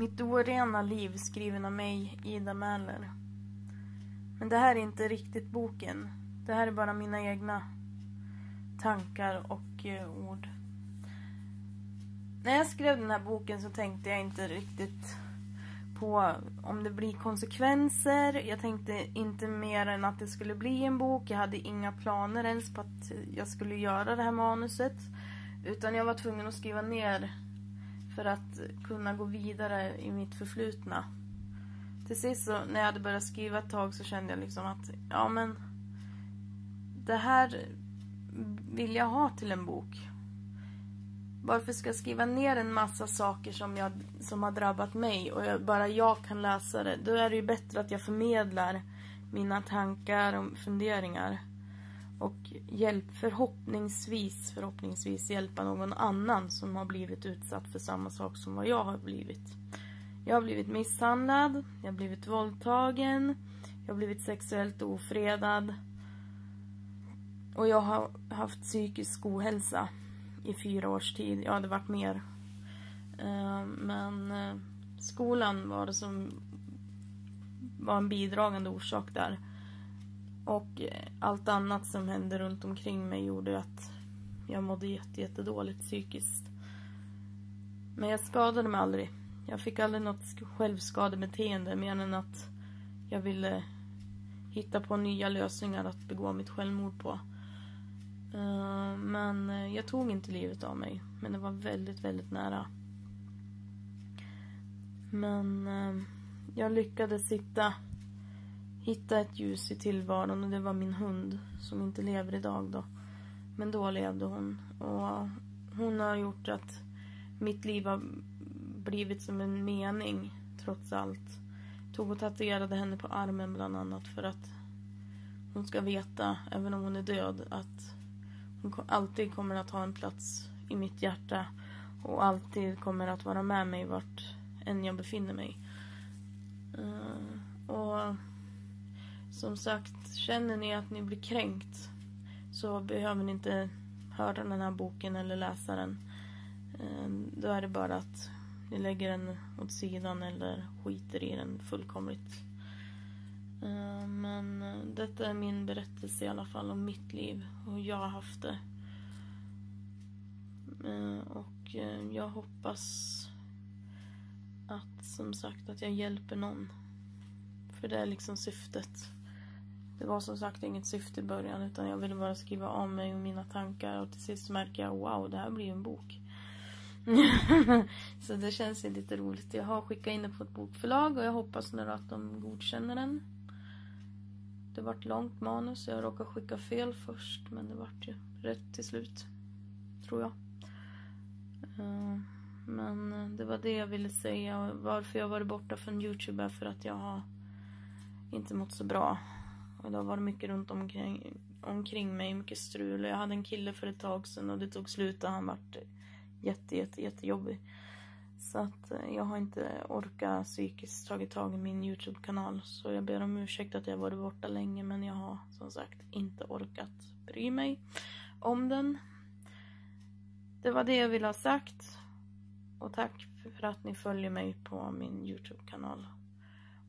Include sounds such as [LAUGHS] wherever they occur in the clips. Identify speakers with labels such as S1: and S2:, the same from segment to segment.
S1: Mitt orena liv skriven av mig, Ida Mäler. Men det här är inte riktigt boken. Det här är bara mina egna tankar och eh, ord. När jag skrev den här boken så tänkte jag inte riktigt på om det blir konsekvenser. Jag tänkte inte mer än att det skulle bli en bok. Jag hade inga planer ens på att jag skulle göra det här manuset. Utan jag var tvungen att skriva ner för att kunna gå vidare i mitt förflutna. Till sist så när jag hade börjat skriva ett tag så kände jag liksom att ja men det här vill jag ha till en bok. Varför ska jag skriva ner en massa saker som, jag, som har drabbat mig och jag, bara jag kan läsa det? Då är det ju bättre att jag förmedlar mina tankar och funderingar. Och hjälp, förhoppningsvis, förhoppningsvis hjälpa någon annan som har blivit utsatt för samma sak som vad jag har blivit. Jag har blivit misshandlad, jag har blivit våldtagen, jag har blivit sexuellt ofredad. Och jag har haft psykisk ohälsa i fyra års tid. Ja, det varit mer. Eh, men eh, skolan var det som var en bidragande orsak där. Och eh, allt annat som hände runt omkring mig gjorde att jag mådde jätte, jättedåligt psykiskt. Men jag skadade mig aldrig. Jag fick aldrig något självskadebeteende mer än att jag ville hitta på nya lösningar att begå mitt självmord på. Eh, men eh, jag tog inte livet av mig. Men det var väldigt, väldigt nära. Men jag lyckades sitta, hitta ett ljus i tillvaron och det var min hund som inte lever idag då. Men då levde hon. Och hon har gjort att mitt liv har blivit som en mening trots allt. Tog och tatuerade henne på armen bland annat för att hon ska veta, även om hon är död, att hon alltid kommer att ha en plats i mitt hjärta och alltid kommer att vara med mig vart än jag befinner mig. Uh, och som sagt, känner ni att ni blir kränkt så behöver ni inte höra den här boken eller läsa den. Ehm, då är det bara att ni lägger den åt sidan eller skiter i den fullkomligt. Ehm, men eh, detta är min berättelse i alla fall om mitt liv och hur jag har haft det. Ehm, och eh, jag hoppas att som sagt att jag hjälper någon. För det är liksom syftet. Det var som sagt inget syfte i början utan jag ville bara skriva av mig och mina tankar och till sist märker jag wow det här blir ju en bok. [LAUGHS] så det känns ju lite roligt. Jag har skickat in den på ett bokförlag och jag hoppas nu att de godkänner den. Det vart långt manus. Jag råkade skicka fel först men det vart ju rätt till slut. Tror jag. Eh, men eh, det var det jag ville säga. Varför jag varit borta från Youtube är för att jag har inte mått så bra. Och det har varit mycket runt omkring, omkring mig, mycket strul. Jag hade en kille för ett tag sedan och det tog slut och han vart jätte, jätte, jättejobbig. Så att eh, jag har inte orkat psykiskt tagit tag i min Youtube-kanal. Så jag ber om ursäkt att jag varit borta länge men jag har som sagt inte orkat bry mig om den. Det var det jag ville ha sagt. Och tack för att ni följer mig på min Youtube-kanal.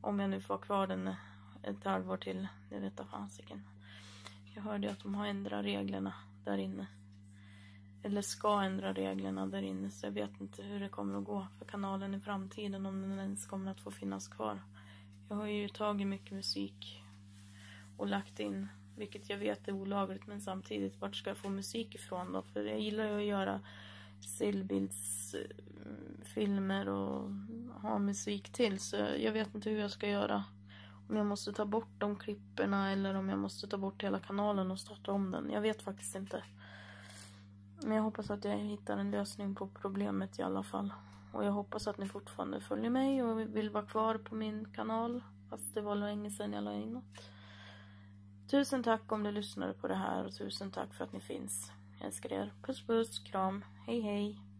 S1: Om jag nu får kvar den ett halvår till, det vet jag fasiken. Jag hörde att de har ändrat reglerna där inne eller ska ändra reglerna där inne så jag vet inte hur det kommer att gå för kanalen i framtiden om den ens kommer att få finnas kvar. Jag har ju tagit mycket musik och lagt in, vilket jag vet är olagligt men samtidigt vart ska jag få musik ifrån då? För jag gillar ju att göra stillbildsfilmer och ha musik till så jag vet inte hur jag ska göra. Om jag måste ta bort de klipperna eller om jag måste ta bort hela kanalen och starta om den. Jag vet faktiskt inte. Men jag hoppas att jag hittar en lösning på problemet i alla fall. Och jag hoppas att ni fortfarande följer mig och vill vara kvar på min kanal. Fast det var länge sedan jag la in något. Tusen tack om du lyssnade på det här och tusen tack för att ni finns. Jag älskar er. Puss puss, kram, hej hej.